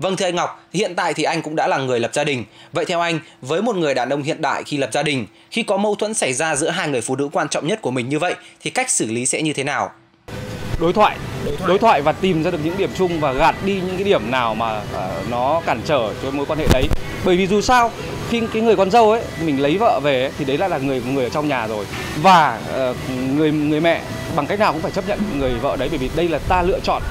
Vâng thưa anh Ngọc, hiện tại thì anh cũng đã là người lập gia đình. Vậy theo anh, với một người đàn ông hiện đại khi lập gia đình, khi có mâu thuẫn xảy ra giữa hai người phụ nữ quan trọng nhất của mình như vậy thì cách xử lý sẽ như thế nào? Đối thoại, đối thoại, đối thoại và tìm ra được những điểm chung và gạt đi những cái điểm nào mà uh, nó cản trở cho mối quan hệ đấy. Bởi vì dù sao khi cái người con dâu ấy mình lấy vợ về ấy, thì đấy là là người người ở trong nhà rồi và uh, người người mẹ bằng cách nào cũng phải chấp nhận người vợ đấy bởi vì đây là ta lựa chọn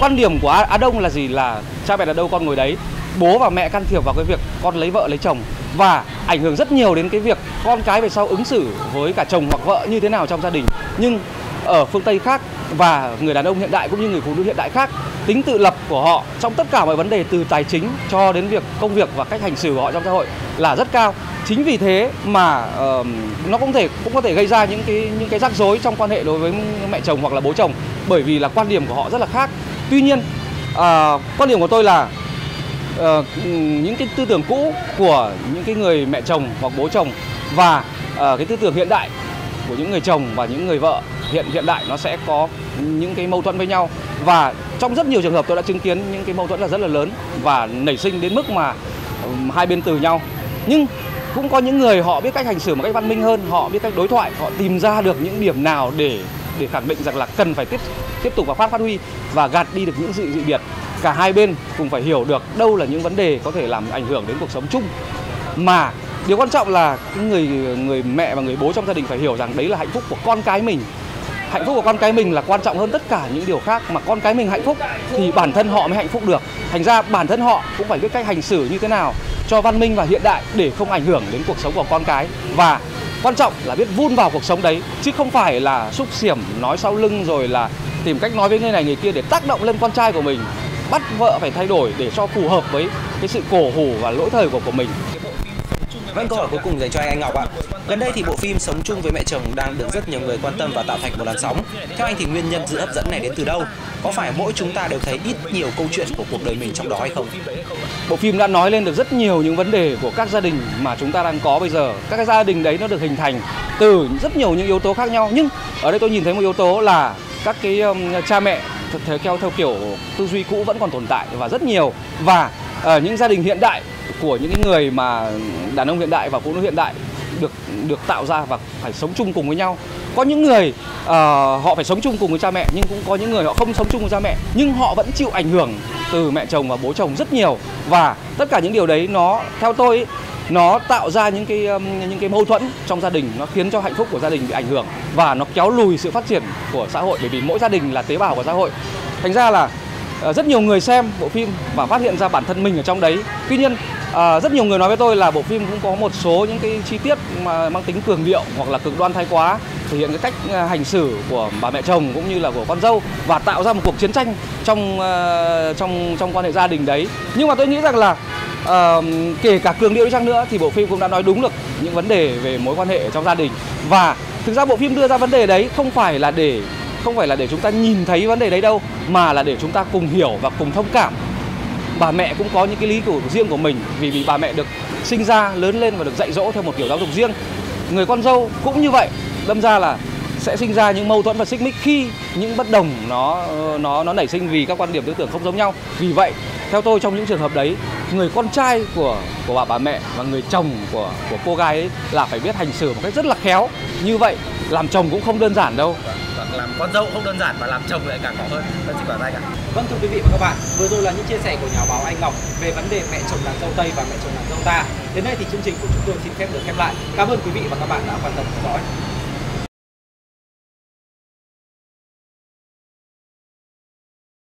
quan điểm của Á Đông là gì? Là cha mẹ là đâu con ngồi đấy? Bố và mẹ can thiệp vào cái việc con lấy vợ lấy chồng. Và ảnh hưởng rất nhiều đến cái việc con cái về sau ứng xử với cả chồng hoặc vợ như thế nào trong gia đình. Nhưng ở phương Tây khác và người đàn ông hiện đại cũng như người phụ nữ hiện đại khác tính tự lập của họ trong tất cả mọi vấn đề từ tài chính cho đến việc công việc và cách hành xử của họ trong xã hội là rất cao. Chính vì thế mà uh, nó cũng thể cũng có thể gây ra những cái những cái rắc rối trong quan hệ đối với mẹ chồng hoặc là bố chồng. Bởi vì là quan điểm của họ rất là khác tuy nhiên à, quan điểm của tôi là à, những cái tư tưởng cũ của những cái người mẹ chồng hoặc bố chồng và à, cái tư tưởng hiện đại của những người chồng và những người vợ hiện hiện đại nó sẽ có những cái mâu thuẫn với nhau. Và trong rất nhiều trường hợp tôi đã chứng kiến những cái mâu thuẫn là rất là lớn và nảy sinh đến mức mà hai bên từ nhau. Nhưng cũng có những người họ biết cách hành xử một cách văn minh hơn họ biết cách đối thoại họ tìm ra được những điểm nào để để khẳng định rằng là cần phải tiếp tiếp tục và phát phát huy và gạt đi được những sự dị biệt. Cả hai bên cùng phải hiểu được đâu là những vấn đề có thể làm ảnh hưởng đến cuộc sống chung. Mà điều quan trọng là người người mẹ và người bố trong gia đình phải hiểu rằng đấy là hạnh phúc của con cái mình. Hạnh phúc của con cái mình là quan trọng hơn tất cả những điều khác. Mà con cái mình hạnh phúc thì bản thân họ mới hạnh phúc được. Thành ra bản thân họ cũng phải biết cách hành xử như thế nào cho văn minh và hiện đại để không ảnh hưởng đến cuộc sống của con cái. Và quan trọng là biết vun vào cuộc sống đấy, chứ không phải là xúc xiểm, nói sau lưng rồi là tìm cách nói với người này người kia để tác động lên con trai của mình, bắt vợ phải thay đổi để cho phù hợp với cái sự cổ hủ và lỗi thời của của mình. Vâng, câu hỏi cuối cùng dành cho anh Anh Ngọc ạ. Gần đây thì bộ phim Sống chung với mẹ chồng đang được rất nhiều người quan tâm và tạo thành một làn sóng. Theo anh thì nguyên nhân sự hấp dẫn này đến từ đâu? Có phải mỗi chúng ta đều thấy ít nhiều câu chuyện của cuộc đời mình trong đó hay không? Bộ phim đã nói lên được rất nhiều những vấn đề của các gia đình mà chúng ta đang có bây giờ. Các cái gia đình đấy nó được hình thành từ rất nhiều những yếu tố khác nhau. Nhưng ở đây tôi nhìn thấy một yếu tố là các cái um, cha mẹ theo theo kiểu tư duy cũ vẫn còn tồn tại và rất nhiều và uh, những gia đình hiện đại của những người mà đàn ông hiện đại và phụ nữ hiện đại được được tạo ra và phải sống chung cùng với nhau. Có những người uh, họ phải sống chung cùng với cha mẹ nhưng cũng có những người họ không sống chung với cha mẹ nhưng họ vẫn chịu ảnh hưởng từ mẹ chồng và bố chồng rất nhiều. Và tất cả những điều đấy nó theo tôi nó tạo ra những cái um, những cái mâu thuẫn trong gia đình nó khiến cho hạnh phúc của gia đình bị ảnh hưởng và nó kéo lùi sự phát triển của xã hội. Bởi vì mỗi gia đình là tế bào của xã hội. Thành ra là Ờ, rất nhiều người xem bộ phim và phát hiện ra bản thân mình ở trong đấy. Tuy nhiên À, rất nhiều người nói với tôi là bộ phim cũng có một số những cái chi tiết mà mang tính cường điệu hoặc là cực đoan thái quá thể hiện cái cách ờ, hành xử của bà mẹ chồng cũng như là của con dâu và tạo ra một cuộc chiến tranh trong trong trong quan hệ gia đình đấy. Nhưng mà tôi nghĩ rằng là uh, kể cả cường điệu đi chăng nữa thì bộ phim cũng đã nói đúng được những vấn đề về mối quan hệ trong gia đình. Và thực ra bộ phim đưa ra vấn đề đấy không phải là để không phải là để chúng ta nhìn thấy vấn đề đấy đâu, mà là để chúng ta cùng hiểu và cùng thông cảm. Bà mẹ cũng có những cái lý của riêng của mình, vì vì bà mẹ được sinh ra, lớn lên và được dạy dỗ theo một kiểu giáo dục riêng. Người con dâu cũng như vậy, đâm ra là sẽ sinh ra những mâu thuẫn và xích mích khi những bất đồng nó nó nó nảy sinh vì các quan điểm tư tưởng không giống nhau. Vì vậy, theo tôi trong những trường hợp đấy, người con trai của của bà bà mẹ và người chồng của của cô gái ấy là phải biết hành xử một cách rất là khéo. Như vậy làm chồng cũng không đơn giản đâu. Vâng, làm con dâu không đơn giản và làm chồng lại càng khó hơn. Vâng xin cảm anh ạ. Vâng thưa quý vị và các bạn vừa rồi là những chia sẻ của nhà báo anh ngọc về vấn đề mẹ chồng nàng dâu tây và mẹ chồng nàng dâu ta. Đến đây thì chương trình của chúng tôi xin phép được khép lại. Cảm ơn quý vị và các bạn đã quan tâm theo dõi